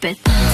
Drop it.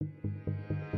No stopping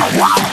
Yeah,